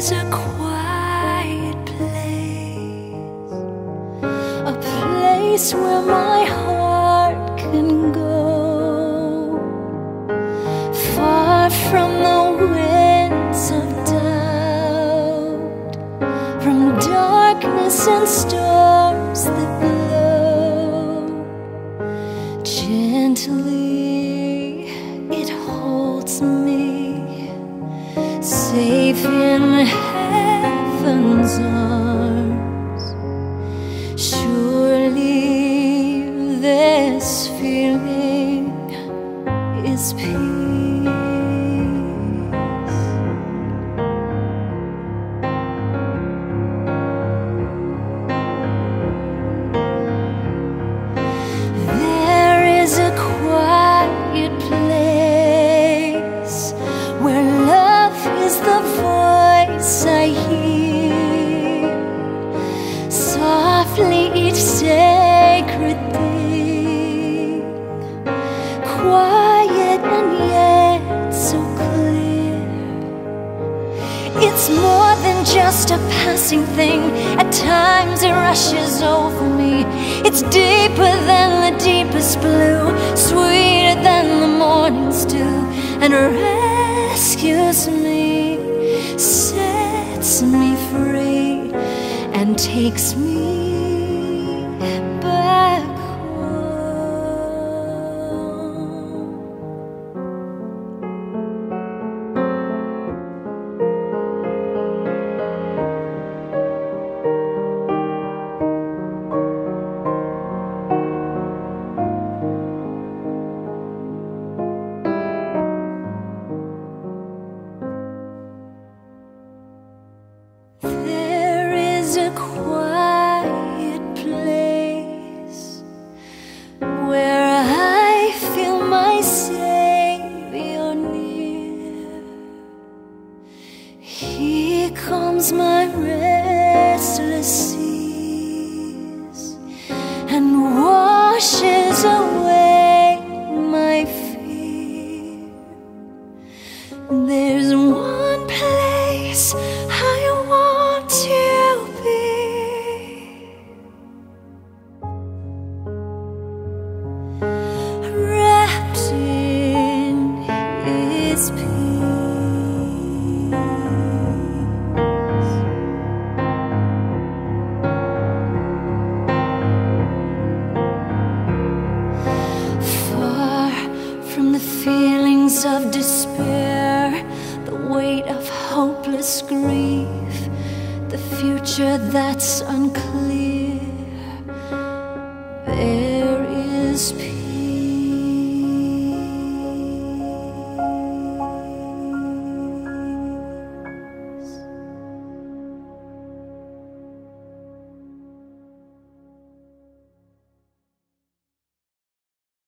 is a quiet place, a place where my heart can go, far from the winds of doubt, from darkness and storms safe in heaven's arms. Surely, this feeling Each sacred thing, quiet and yet so clear. It's more than just a passing thing. At times it rushes over me. It's deeper than the deepest blue, sweeter than the morning dew, and rescues me, sets me free, and takes me of despair, the weight of hopeless grief, the future that's unclear.